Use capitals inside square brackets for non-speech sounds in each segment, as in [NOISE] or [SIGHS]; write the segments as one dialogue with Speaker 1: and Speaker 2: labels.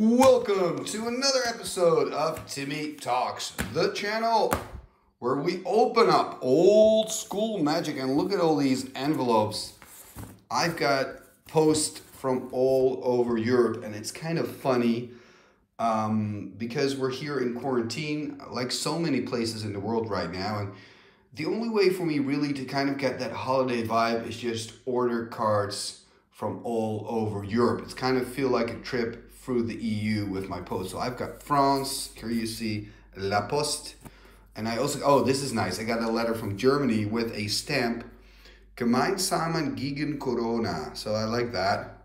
Speaker 1: Welcome to another episode of Timmy Talks, the channel where we open up old school magic and look at all these envelopes. I've got posts from all over Europe, and it's kind of funny um, because we're here in quarantine, like so many places in the world right now, and the only way for me really to kind of get that holiday vibe is just order cards from all over Europe. It's kind of feel like a trip through the EU with my post. So I've got France, here you see La Poste, and I also, oh, this is nice. I got a letter from Germany with a stamp, Gemeinsamen gegen Corona. So I like that.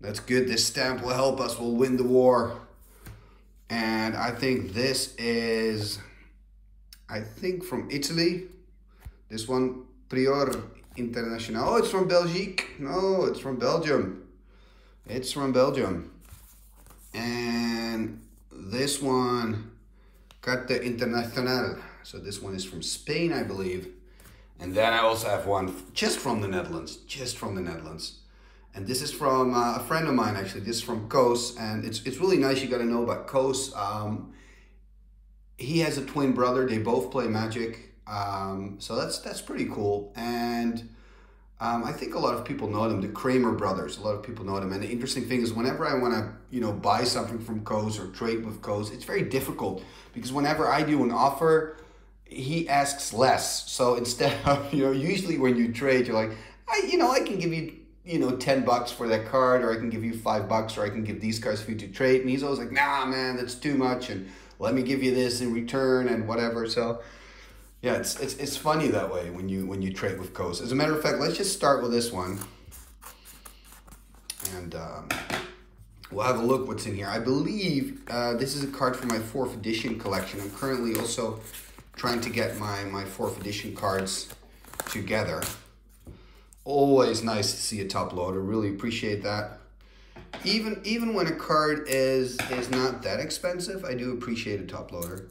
Speaker 1: That's good. This stamp will help us. We'll win the war. And I think this is I think from Italy. This one, Prior International. Oh, it's from Belgique. No, it's from Belgium. It's from Belgium. And this one, Carta Internacional. So this one is from Spain, I believe. And then I also have one just from the Netherlands, just from the Netherlands. And this is from uh, a friend of mine, actually. This is from Koos, and it's it's really nice. You got to know about Koos. Um, he has a twin brother. They both play Magic, um, so that's that's pretty cool. And um, I think a lot of people know them, the Kramer brothers. A lot of people know them. And the interesting thing is, whenever I want to, you know, buy something from Koos or trade with Koos, it's very difficult because whenever I do an offer, he asks less. So [LAUGHS] instead of, you know, usually when you trade, you're like, I, you know, I can give you, you know, ten bucks for that card, or I can give you five bucks, or I can give these cards for you to trade. And he's always like, Nah, man, that's too much, and let me give you this in return, and whatever. So yeah, it's, it's, it's funny that way when you when you trade with Koos. As a matter of fact, let's just start with this one. And um, we'll have a look what's in here. I believe uh, this is a card from my 4th edition collection. I'm currently also trying to get my, my 4th edition cards together. Always nice to see a top loader. Really appreciate that. Even even when a card is is not that expensive, I do appreciate a top loader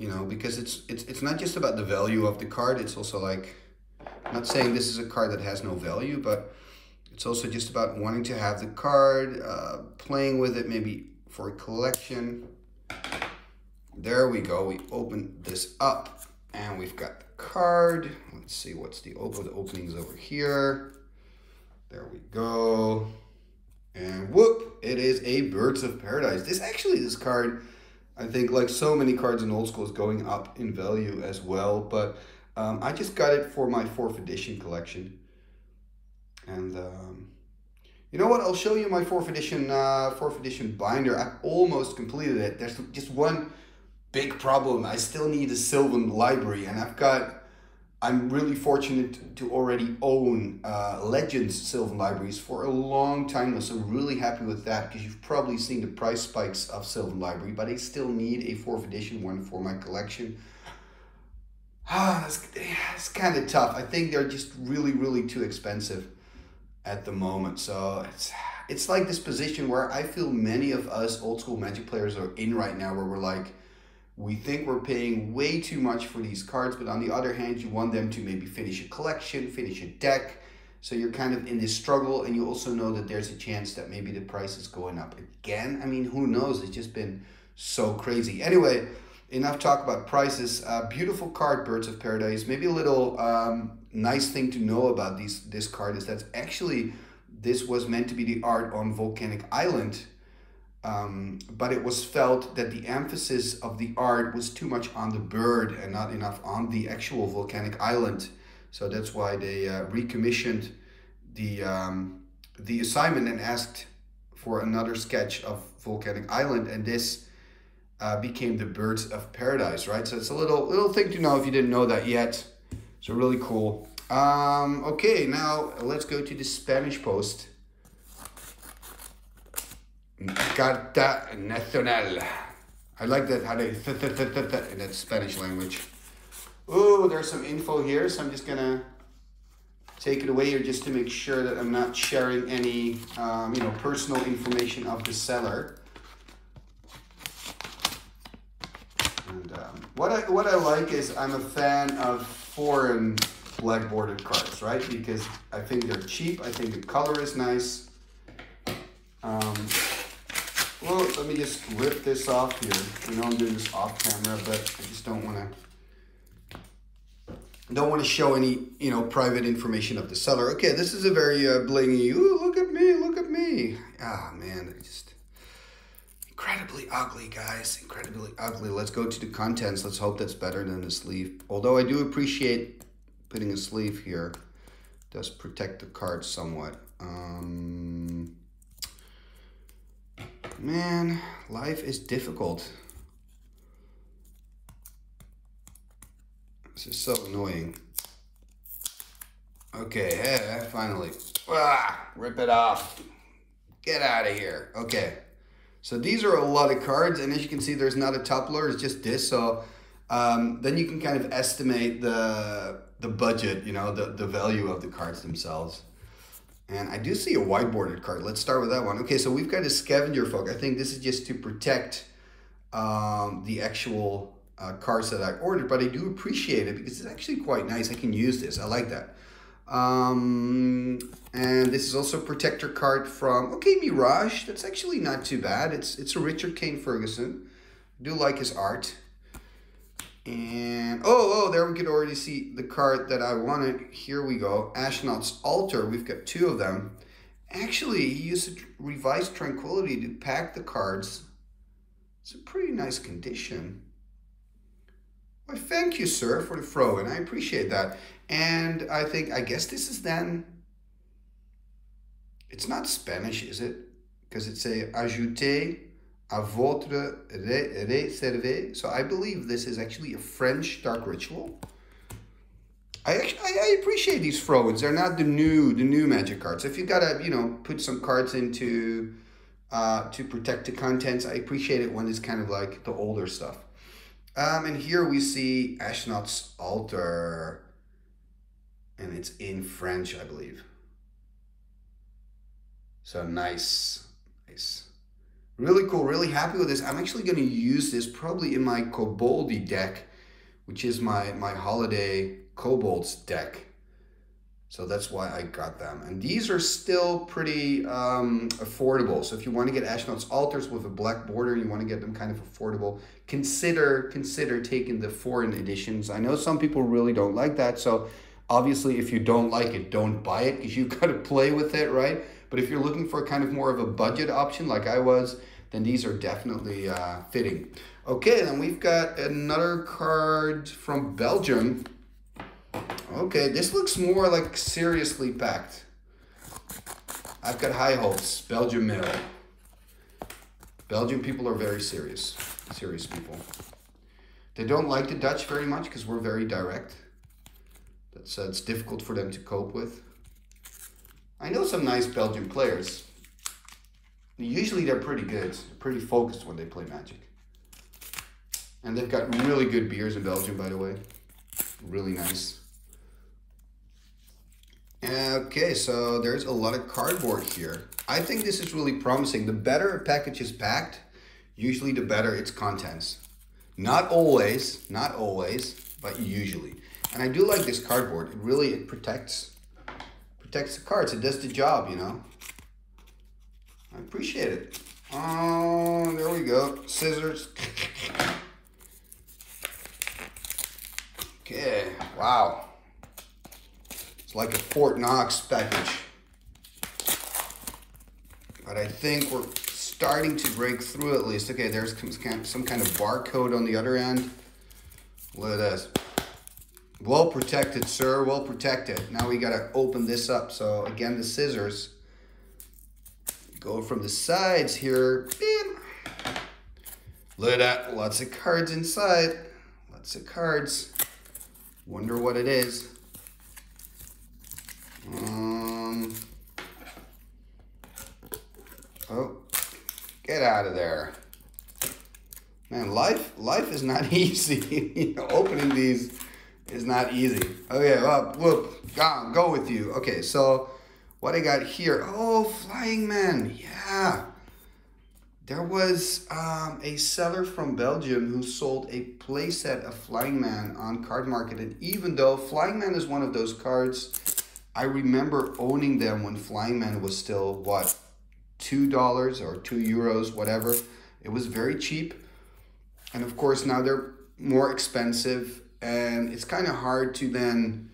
Speaker 1: you know, because it's it's it's not just about the value of the card. It's also like, I'm not saying this is a card that has no value, but it's also just about wanting to have the card, uh, playing with it maybe for a collection. There we go. We open this up and we've got the card. Let's see what's the open. The openings over here. There we go. And whoop, it is a Birds of Paradise. This actually, this card I think like so many cards in old school is going up in value as well. But um, I just got it for my fourth edition collection. And um, you know what? I'll show you my fourth edition uh, fourth edition binder. I've almost completed it. There's just one big problem. I still need a Sylvan library, and I've got I'm really fortunate to already own uh, Legends Sylvan Libraries for a long time now, so I'm really happy with that because you've probably seen the price spikes of Sylvan Library, but I still need a 4th edition one for my collection. [SIGHS] Ah, it's, it's kind of tough. I think they're just really, really too expensive at the moment. So it's it's like this position where I feel many of us old school Magic players are in right now, where we're like, we think we're paying way too much for these cards, but on the other hand, you want them to maybe finish a collection, finish a deck. So you're kind of in this struggle, and you also know that there's a chance that maybe the price is going up again. I mean, who knows? It's just been so crazy. Anyway, enough talk about prices. Uh, beautiful card, Birds of Paradise. Maybe a little um, nice thing to know about these this card is that actually this was meant to be the art on Volcanic Island um, but it was felt that the emphasis of the art was too much on the bird and not enough on the actual volcanic island. So that's why they uh, recommissioned the um, the assignment and asked for another sketch of volcanic island, and this uh, became the birds of paradise. Right. So it's a little little thing to know if you didn't know that yet. So really cool. Um, okay, now let's go to the Spanish post. Carta Nacional. I like that how they in that Spanish language. Oh, there's some info here, so I'm just gonna take it away here just to make sure that I'm not sharing any, um, you know, personal information of the seller. And um, what I what I like is I'm a fan of foreign black bordered cards, right? Because I think they're cheap. I think the color is nice. Um, well, let me just rip this off here. I know I'm doing this off camera, but I just don't want to don't want to show any you know private information of the seller. Okay, this is a very uh, blingy. Ooh, look at me, look at me. Ah man, just incredibly ugly, guys. Incredibly ugly. Let's go to the contents. Let's hope that's better than the sleeve. Although I do appreciate putting a sleeve here. It does protect the card somewhat. Um, man, life is difficult. This is so annoying. Okay, hey, finally. Ah, rip it off. Get out of here. Okay. So these are a lot of cards, and as you can see, there's not a toppler, it's just this. So um, then you can kind of estimate the the budget, you know, the, the value of the cards themselves. And I do see a whiteboarded card. Let's start with that one. Okay, so we've got a scavenger folk. I think this is just to protect um, the actual uh, cards that I ordered, but I do appreciate it because it's actually quite nice. I can use this. I like that. Um, and this is also protector card from Okay Mirage. That's actually not too bad. It's it's a Richard Kane Ferguson. I do like his art. And oh, oh, there we could already see the card that I wanted. Here we go. Ashnod's Altar. We've got two of them. Actually, he used Revised Tranquility to pack the cards. It's a pretty nice condition. Well, thank you, sir, for the throw, and I appreciate that. And I think, I guess this is then, it's not Spanish, is it? Because it's a ajouter à votre réservé. So I believe this is actually a French dark ritual. I actually I, appreciate these throw-ins. They're not the new the new magic cards. If you gotta you know put some cards into uh, to protect the contents, I appreciate it when it's kind of like the older stuff. Um, and here we see Ashnod's altar, and it's in French, I believe. So nice, nice. Really cool, really happy with this. I'm actually going to use this probably in my Koboldi deck, which is my, my holiday Kobolds deck. So that's why I got them. And these are still pretty um, affordable. So if you want to get Ashnod's Altars with a black border, and you want to get them kind of affordable, consider consider taking the foreign editions. I know some people really don't like that. So obviously if you don't like it, don't buy it because you've got to play with it, right? But if you're looking for a kind of more of a budget option like I was, then these are definitely uh, fitting. Okay, then we've got another card from Belgium. Okay, this looks more like seriously packed. I've got high hopes. Belgium mail. Belgian people are very serious. Serious people. They don't like the Dutch very much because we're very direct. That's uh, it's difficult for them to cope with. I know some nice Belgian players. Usually they're pretty good, pretty focused when they play Magic. And they've got really good beers in Belgium, by the way. Really nice. Okay, so there's a lot of cardboard here. I think this is really promising. The better a package is packed, usually the better its contents. Not always, not always, but usually. And I do like this cardboard. It really, it protects, protects the cards. It does the job, you know. I appreciate it. Oh, there we go. Scissors. Okay, wow. It's like a Fort Knox package. But I think we're starting to break through at least. Okay, there's some kind of barcode on the other end. Look at this. Well protected, sir, well protected. Now we gotta open this up. So again, the scissors Go from the sides here. Bam. Look at that. Lots of cards inside. Lots of cards. Wonder what it is. Um. Oh, get out of there. Man, life life is not [LAUGHS] easy. you know, opening these is not easy. Okay, well, whoop, go, go with you. Okay, so what I got here. Oh, Flying Man. Yeah. There was um, a seller from Belgium who sold a playset of Flying Man on Card Market. And even though Flying Man is one of those cards, I remember owning them when Flying Man was still, what, $2 or 2 euros, whatever. It was very cheap. And of course, now they're more expensive and it's kind of hard to then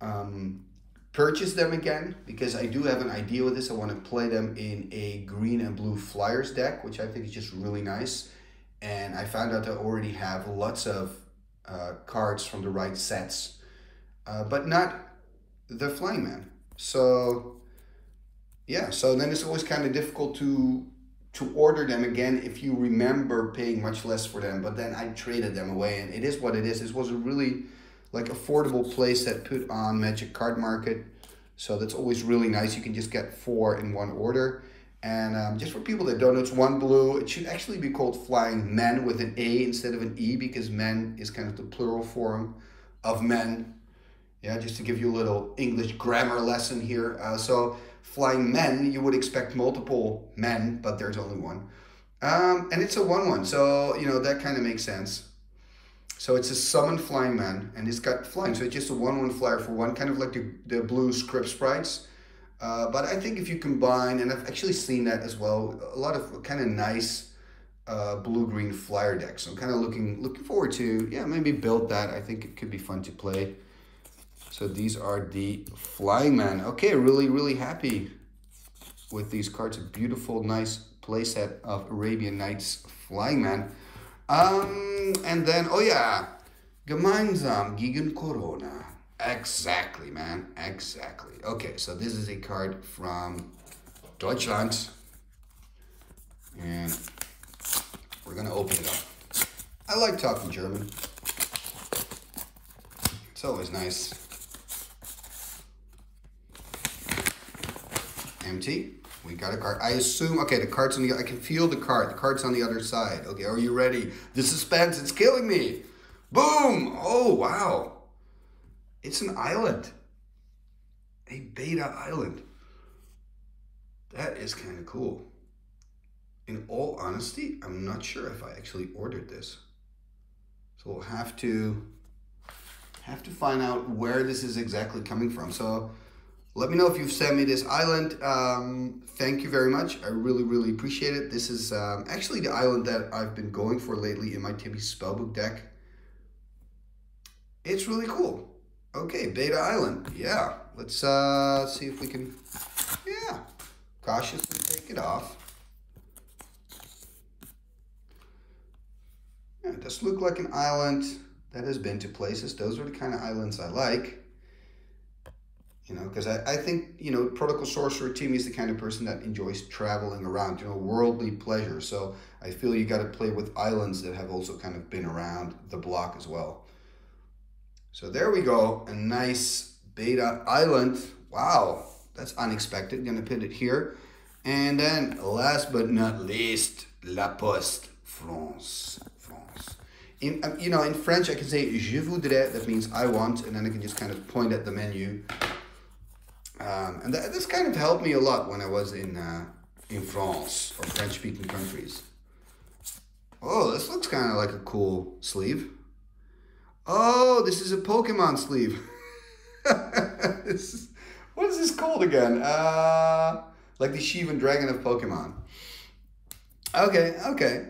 Speaker 1: um, purchase them again because I do have an idea with this. I want to play them in a green and blue flyers deck, which I think is just really nice. And I found out I already have lots of uh, cards from the right sets, uh, but not the Flying Man. So yeah, so then it's always kind of difficult to to order them again if you remember paying much less for them. But then I traded them away, and it is what it is. This was a really like affordable place that put on Magic Card Market, so that's always really nice. You can just get four in one order. And um, just for people that don't know, it's one blue. It should actually be called Flying Men with an A instead of an E because men is kind of the plural form of men. Yeah, just to give you a little English grammar lesson here. Uh, so flying men, you would expect multiple men, but there's only one. Um, and it's a 1-1, so, you know, that kind of makes sense. So it's a summon flying man, and it's got flying, so it's just a 1-1 flyer for one, kind of like the, the blue Scryb Sprites. Uh, but I think if you combine, and I've actually seen that as well, a lot of kind of nice uh, blue-green flyer decks. So I'm kind of looking looking forward to, yeah, maybe build that. I think it could be fun to play. So these are the Flying Man. Okay, really, really happy with these cards. A beautiful, nice playset of Arabian Nights Flying Man. Um, and then, oh yeah, Gemeinsam gegen Corona. Exactly, man. Exactly. Okay, so this is a card from Deutschland. And we're going to open it up. I like talking German. It's always nice. Empty. We got a card. I assume, okay, the card's on the, I can feel the card. The card's on the other side. Okay, are you ready? The suspense, it's killing me. Boom! Oh, wow. It's an island. A beta island. That is kind of cool. In all honesty, I'm not sure if I actually ordered this. So we'll have to have to find out where this is exactly coming from. So let me know if you've sent me this island. Um, thank you very much. I really, really appreciate it. This is um, actually the island that I've been going for lately in my Timmy Spellbook deck. It's really cool. Okay, Beta Island. Yeah, let's uh, see if we can, yeah, cautiously take it off. Yeah, it does look like an island that has been to places. Those are the kind of islands I like. You know, because I, I think, you know, Protocol Sorcerer Timmy is the kind of person that enjoys traveling around, you know, worldly pleasure. So I feel you got to play with islands that have also kind of been around the block as well. So there we go, a nice beta island. Wow, that's unexpected. Gonna put it here. And then last but not least, La Poste, France. France. In, um, you know, in French, I can say je voudrais, that means I want, and then I can just kind of point at the menu. Um, and this kind of helped me a lot when I was in, uh, in France or French speaking countries. Oh, this looks kind of like a cool sleeve. Oh, this is a Pokemon sleeve. [LAUGHS] is, what is this called again? Uh, like the Shivan Dragon of Pokemon. Okay, okay.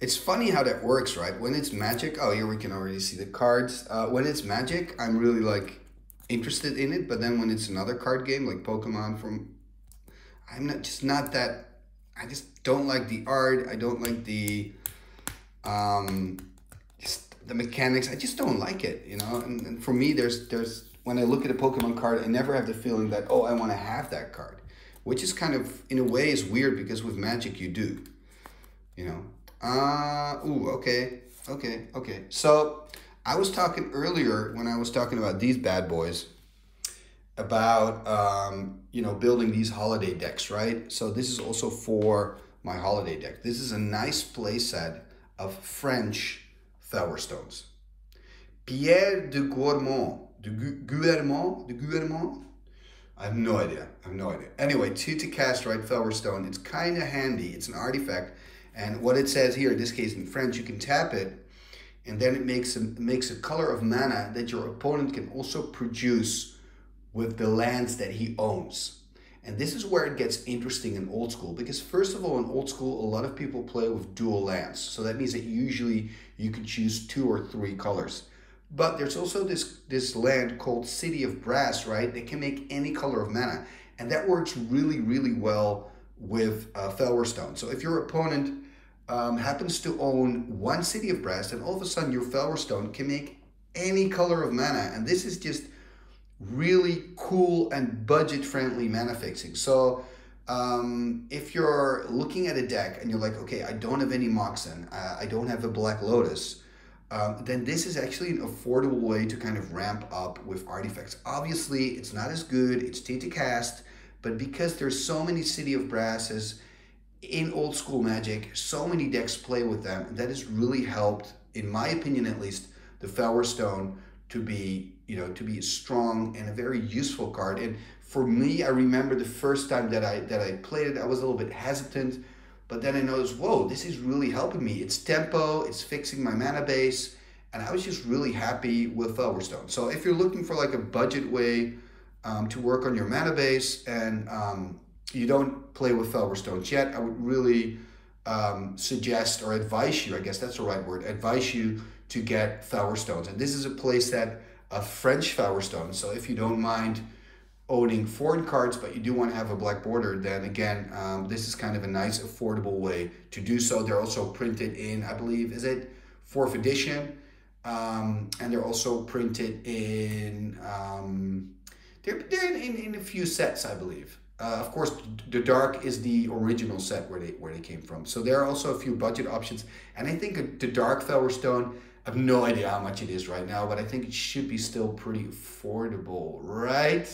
Speaker 1: It's funny how that works, right? When it's magic, oh, here we can already see the cards. Uh, when it's magic, I'm really like interested in it, but then when it's another card game like Pokemon from, I'm not just not that. I just don't like the art. I don't like the, um, just the mechanics, I just don't like it, you know. And, and for me, there's there's when I look at a Pokemon card, I never have the feeling that oh, I want to have that card, which is kind of in a way is weird because with Magic you do, you know. Uh, ooh, okay, okay, okay. So I was talking earlier when I was talking about these bad boys about um, you know building these holiday decks, right? So this is also for my holiday deck. This is a nice playset of French Fellwar Stones. Pierre de Gourmand, de Guermont, de Guermont? I have no idea. I have no idea. Anyway, two to cast right Fellwar Stone. It's kind of handy. It's an artifact. And what it says here, in this case in French, you can tap it and then it makes a, makes a color of mana that your opponent can also produce with the lands that he owns. And this is where it gets interesting in old school because first of all, in old school, a lot of people play with dual lands. So that means that usually you can choose two or three colors. But there's also this, this land called City of Brass, right? That can make any color of mana. And that works really, really well with uh, Fellwar Stone. So if your opponent um, happens to own one City of Brass, and all of a sudden your Fellwar Stone can make any color of mana. And this is just really cool and budget friendly mana fixing. So um, if you're looking at a deck and you're like, okay, I don't have any Moxen, I don't have a Black Lotus, um, then this is actually an affordable way to kind of ramp up with artifacts. Obviously, it's not as good, it's T to cast, but because there's so many City of Brasses in old school Magic, so many decks play with them, and that has really helped, in my opinion at least, the Fellwar Stone to be, you know, to be a strong and a very useful card. And for me, I remember the first time that I that I played it, I was a little bit hesitant but then I noticed, whoa, this is really helping me. It's tempo, it's fixing my mana base, and I was just really happy with Fellwar Stone. So if you're looking for like a budget way um, to work on your mana base and um, you don't play with Fellwar Stones yet, I would really um, suggest or advise you, I guess that's the right word, advise you to get Fellwar Stones. And this is a place that a French Fellwar Stone, so if you don't mind owning foreign cards, but you do want to have a black border, then again, um, this is kind of a nice, affordable way to do so. They're also printed in, I believe, is it fourth edition? Um, and they're also printed in, um, they're, they're in, in, a few sets, I believe. Uh, of course, the dark is the original set where they where they came from. So there are also a few budget options, and I think the dark Fellwar Stone. I have no idea how much it is right now, but I think it should be still pretty affordable, right?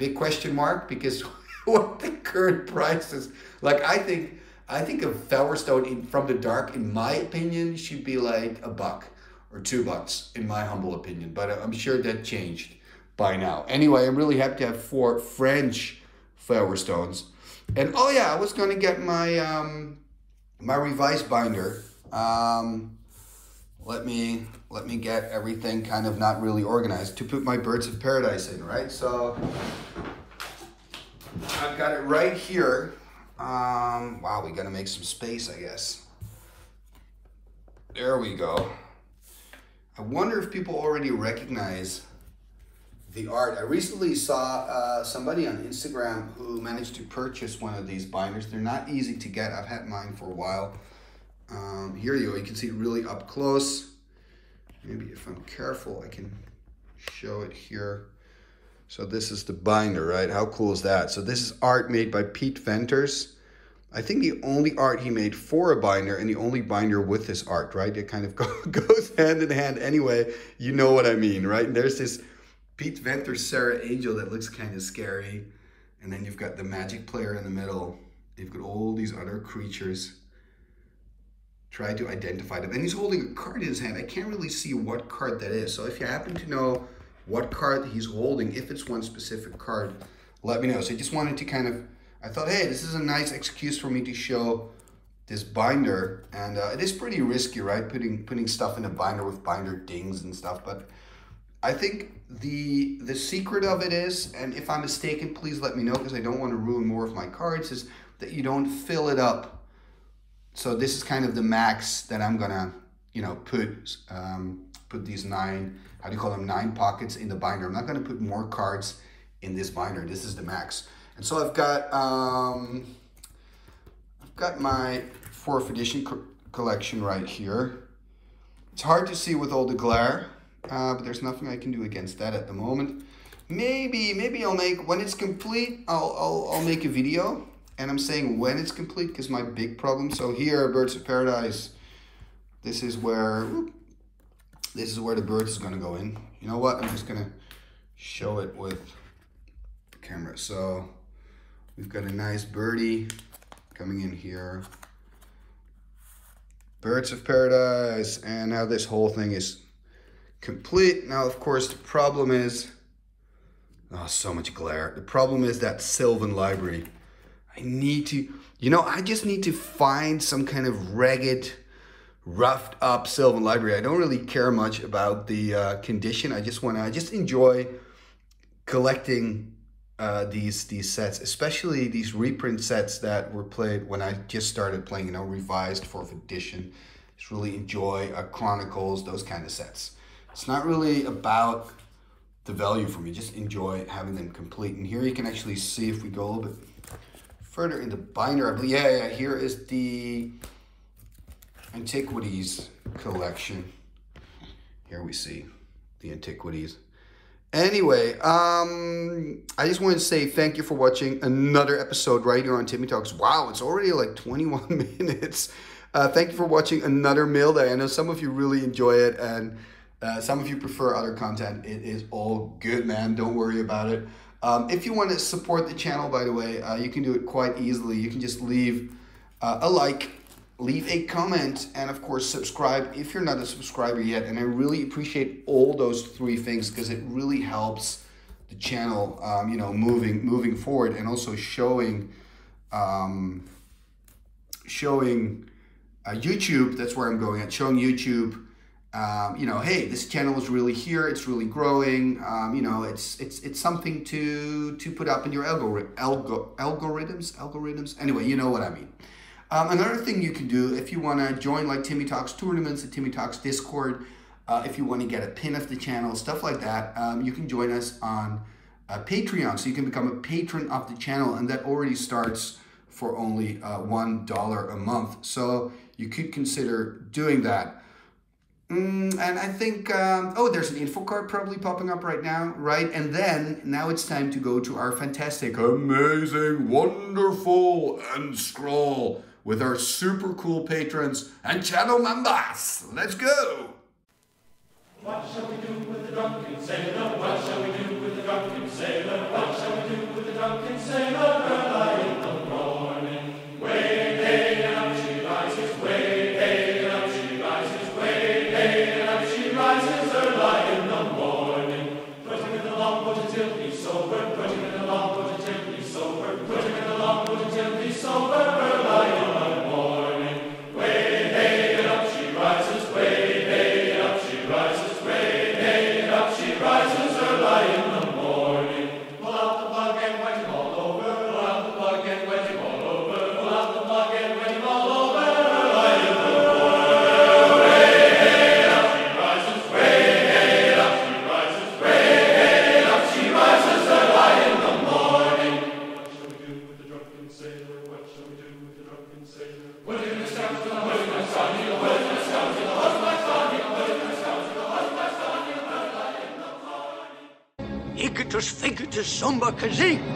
Speaker 1: big question mark because [LAUGHS] what the current prices like I think I think a Fellwar Stone in, from the dark in my opinion should be like a buck or two bucks in my humble opinion but I'm sure that changed by now anyway I'm really happy to have four French Fellwar Stones. And oh yeah I was gonna get my um my revised binder. Um let me let me get everything kind of not really organized to put my birds of paradise in right? So I've got it right here. Um, wow we gotta make some space I guess. There we go. I wonder if people already recognize the art I recently saw uh, somebody on Instagram who managed to purchase one of these binders they're not easy to get I've had mine for a while um, here you go, you can see really up close. Maybe if I'm careful, I can show it here. So this is the binder, right? How cool is that? So this is art made by Pete Venters. I think the only art he made for a binder and the only binder with this art, right? It kind of [LAUGHS] goes hand in hand anyway. You know what I mean, right? And there's this Pete Venters Serra Angel that looks kind of scary. And then you've got the magic player in the middle. You've got all these other creatures try to identify them. And he's holding a card in his hand. I can't really see what card that is. So if you happen to know what card he's holding, if it's one specific card, let me know. So I just wanted to kind of, I thought, hey, this is a nice excuse for me to show this binder. And uh, it is pretty risky, right? Putting putting stuff in a binder with binder dings and stuff. But I think the the secret of it is, and if I'm mistaken, please let me know because I don't want to ruin more of my cards, is that you don't fill it up so this is kind of the max that I'm gonna, you know, put um, put these nine, how do you call them, nine pockets in the binder. I'm not gonna put more cards in this binder. This is the max. And so I've got, um, I've got my fourth edition co collection right here. It's hard to see with all the glare, uh, but there's nothing I can do against that at the moment. Maybe, maybe I'll make, when it's complete, I'll, I'll, I'll make a video and I'm saying when it's complete because my big problem. So here, Birds of Paradise, this is where, this is where the birds is gonna go in. You know what? I'm just gonna show it with the camera. So we've got a nice birdie coming in here. Birds of Paradise, and now this whole thing is complete. Now, of course, the problem is, oh, so much glare. The problem is that Sylvan Library I need to, you know, I just need to find some kind of ragged, roughed up Sylvan library. I don't really care much about the uh, condition. I just want to, I just enjoy collecting uh, these these sets, especially these reprint sets that were played when I just started playing, you know, revised fourth edition. Just really enjoy uh, Chronicles, those kind of sets. It's not really about the value for me, just enjoy having them complete. And here you can actually see if we go a little bit further in the binder, I believe, yeah, yeah, here is the Antiquities collection. Here we see the Antiquities. Anyway, um, I just wanted to say thank you for watching another episode right here on Timmy Talks. Wow, it's already like 21 [LAUGHS] minutes. Uh, thank you for watching another mail day. I know some of you really enjoy it and uh, some of you prefer other content. It is all good, man. Don't worry about it. Um, if you want to support the channel, by the way, uh, you can do it quite easily. You can just leave uh, a like, leave a comment, and of course, subscribe if you're not a subscriber yet. And I really appreciate all those three things because it really helps the channel, um, you know, moving moving forward, and also showing, um, showing uh, YouTube. That's where I'm going at showing YouTube. Um, you know, hey, this channel is really here. It's really growing. Um, you know, it's it's it's something to to put up in your algori- algo- algorithms. Algorithms. Anyway, you know what I mean. Um, another thing you can do if you want to join like Timmy Talks tournaments, the Timmy Talks Discord, uh, if you want to get a pin of the channel, stuff like that, um, you can join us on uh, Patreon. So you can become a patron of the channel, and that already starts for only uh, one dollar a month. So you could consider doing that. Mm, and I think, um, oh, there's an info card probably popping up right now, right? And then now it's time to go to our fantastic, amazing, wonderful, and scroll with our super cool patrons and channel members. Let's go.
Speaker 2: What shall we do with the drunken sailor?
Speaker 3: Canjica!